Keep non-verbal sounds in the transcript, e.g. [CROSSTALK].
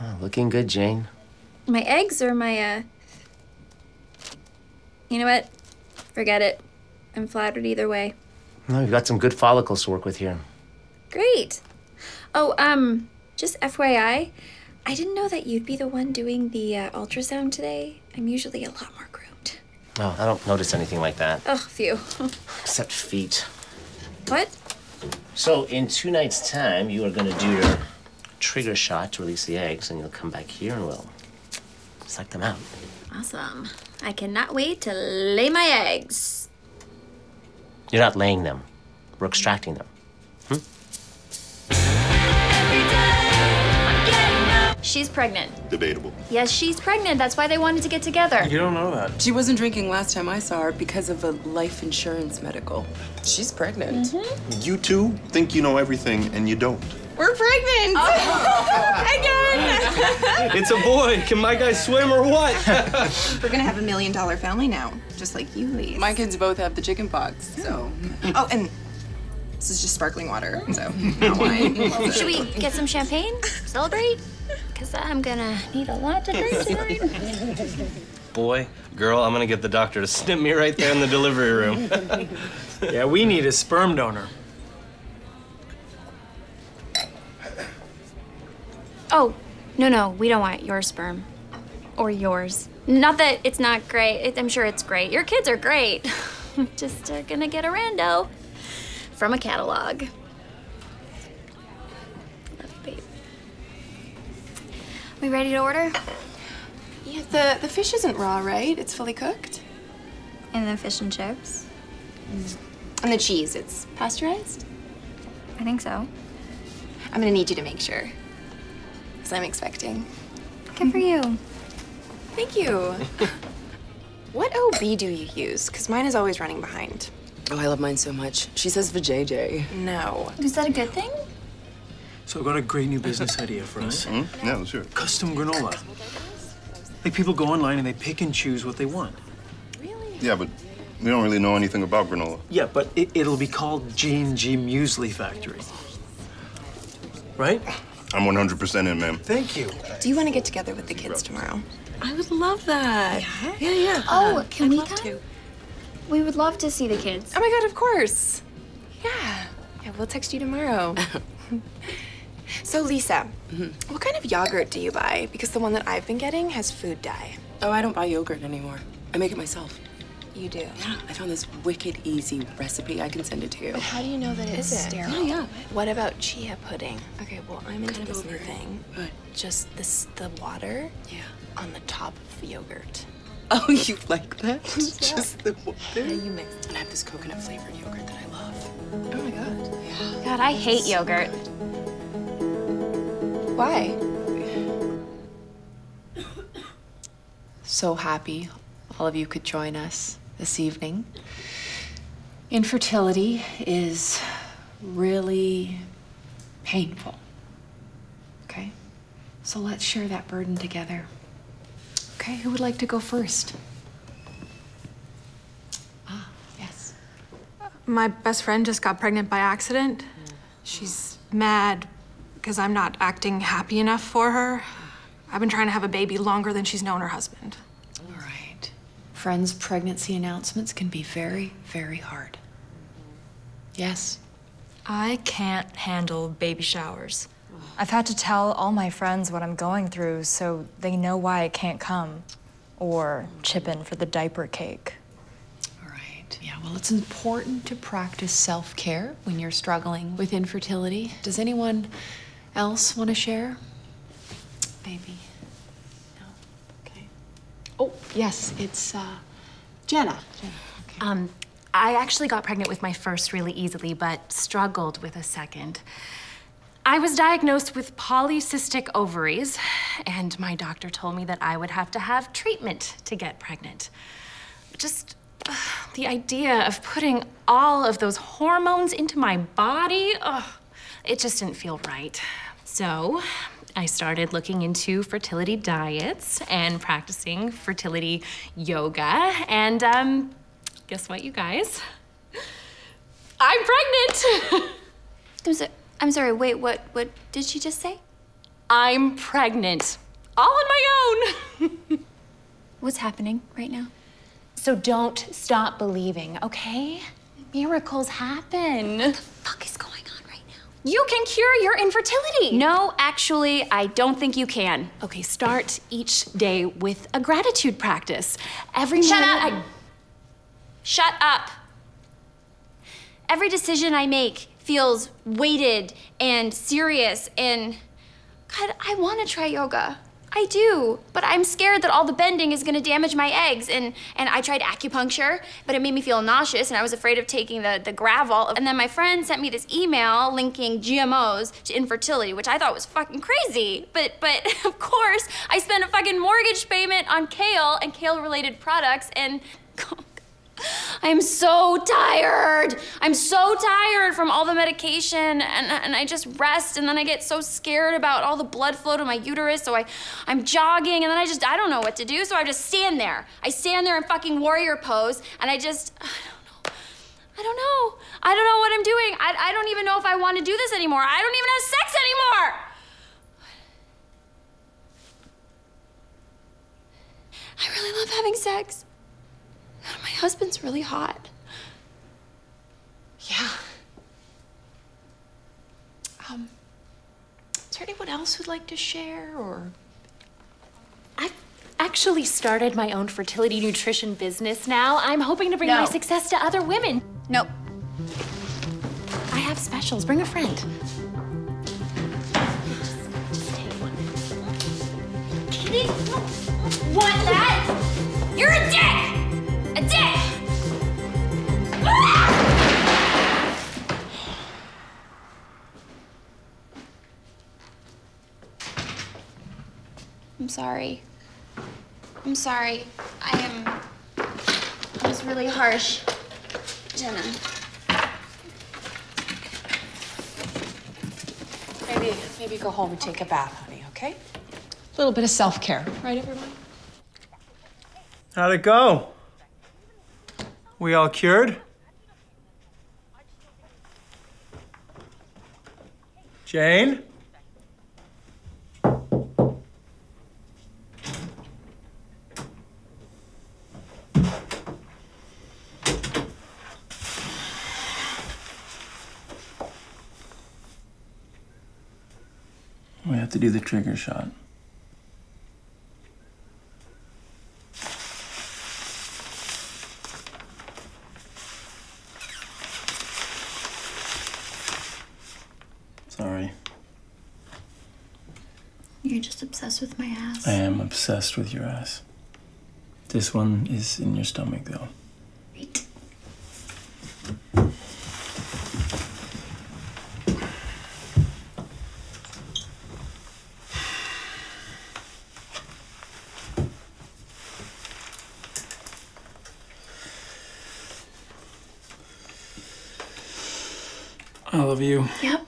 Oh, looking good, Jane. My eggs or my, uh. You know what? Forget it. I'm flattered either way. No, you've got some good follicles to work with here. Great. Oh, um, just FYI, I didn't know that you'd be the one doing the uh, ultrasound today. I'm usually a lot more groomed. No, I don't notice anything like that. Oh, phew. [LAUGHS] Except feet. what? So, in two nights' time, you are going to do your trigger shot to release the eggs, and you'll come back here and we'll suck them out. Awesome. I cannot wait to lay my eggs. You're not laying them, we're extracting them. Hmm? She's pregnant. Debatable. Yes, she's pregnant. That's why they wanted to get together. You don't know that. She wasn't drinking last time I saw her because of a life insurance medical. She's pregnant. Mm-hmm. You two think you know everything, and you don't. We're pregnant! Oh. [LAUGHS] Again! It's a boy. Can my guy swim or what? [LAUGHS] We're gonna have a million dollar family now, just like you, Lee. My kids both have the chicken pox, hmm. so. Oh, and this is just sparkling water, so [LAUGHS] not wine. Should we get some champagne? Celebrate? Because I'm gonna need a lot to drink tonight. Boy, girl, I'm gonna get the doctor to snip me right there in the delivery room. Yeah, we need a sperm donor. Oh, no, no, we don't want your sperm. Or yours. Not that it's not great. I'm sure it's great. Your kids are great. [LAUGHS] Just uh, gonna get a rando from a catalog. Love, babe. We ready to order? yeah, the, the fish isn't raw, right? It's fully cooked. And the fish and chips? And the cheese, it's pasteurized? I think so. I'm gonna need you to make sure. Because I'm expecting. Good for you. Thank you. [LAUGHS] what OB do you use? Because mine is always running behind. Oh, I love mine so much. She says vajayjay. No. Is that a good thing? So I've got a great new business idea for us. hmm Yeah, sure. Custom granola. Like people go online and they pick and choose what they want. Really? Yeah, but we don't really know anything about granola. Yeah, but it, it'll be called G&G Muesli Factory. Right? I'm 100% in, ma'am. Thank you. Do you want to get together with the kids tomorrow? I would love that. Yeah, yeah. Oh, uh, can I'd we love come? to. We would love to see the kids. Oh my god, of course. Yeah. Yeah, we'll text you tomorrow. [LAUGHS] so, Lisa, mm-hmm. what kind of yogurt do you buy? Because the one that I've been getting has food dye. Oh, I don't buy yogurt anymore. I make it myself. You do. Yeah, I found this wicked easy recipe. I can send it to you. How do you know that it's sterile? Yeah, yeah. What about chia pudding? Okay, well, I'm into Kind of this new thing. What? Just this, the water Yeah. on the top of the yogurt. Oh, [LAUGHS] you like that? [LAUGHS] Just the water. Yeah, you mix And I have this coconut flavored yogurt that I love. Oh my god. Yeah. God, I hate yogurt. Why? [COUGHS] so happy all of you could join us this evening. Infertility is really painful. Okay? So let's share that burden together. Okay, who would like to go first? Ah, yes. My best friend just got pregnant by accident. She's mad because I'm not acting happy enough for her. I've been trying to have a baby longer than she's known her husband. Friends' pregnancy announcements can be very, very hard. Yes? I can't handle baby showers. I've had to tell all my friends what I'm going through so they know why I can't come or chip in for the diaper cake. All right. Yeah, well, it's important to practice self care when you're struggling with infertility. Does anyone else want to share? Maybe. No? Okay. Oh, yes, it's uh, Jenna. Jenna. Okay. Um, I actually got pregnant with my first really easily, but struggled with a second. I was diagnosed with polycystic ovaries, and my doctor told me that I would have to have treatment to get pregnant. Just uh, the idea of putting all of those hormones into my body, ugh, it just didn't feel right. So I started looking into fertility diets and practicing fertility yoga, and um, guess what, you guys? [LAUGHS] I'm pregnant! [LAUGHS] I'm, so, I'm sorry, wait, what, what did she just say? I'm pregnant. All on my own. [LAUGHS] What's happening right now? So don't stop believing, okay? Miracles happen. What the fuck is going on right now? You can cure your infertility. No, actually, I don't think you can. Okay, start each day with a gratitude practice. Every Shut morning up. I Shut up. Every decision I make feels weighted and serious and God, I want to try yoga. I do, but I'm scared that all the bending is going to damage my eggs and and I tried acupuncture, but it made me feel nauseous and I was afraid of taking the the gravel. And then my friend sent me this email linking GMOs to infertility, which I thought was fucking crazy. But but [LAUGHS] of course, I spent a fucking mortgage payment on kale and kale related products and [LAUGHS] oh I am so tired. I'm so tired from all the medication, and, and I just rest, and then I get so scared about all the blood flow to my uterus. So I, I'm jogging, and then I just I don't know what to do. So I just stand there. I stand there in fucking warrior pose, and I just I don't know. I don't know. I don't know what I'm doing. I, I don't even know if I want to do this anymore. I don't even have sex anymore. I really love having sex. My husband's really hot. Yeah. Um, is there anyone else who'd like to share or? I've actually started my own fertility nutrition business now. I'm hoping to bring my success to other women. Nope. I have specials. Bring a friend. Kitty, I'm sorry. I'm sorry. I am. I was really harsh. Jenna. Maybe, maybe go home and take a bath, honey, okay? A little bit of self care, right, everyone? How'd it go? We all cured? Jane? Have to do the trigger shot. Sorry. You're just obsessed with my ass. I am obsessed with your ass. This one is in your stomach, though. I love you. Yep.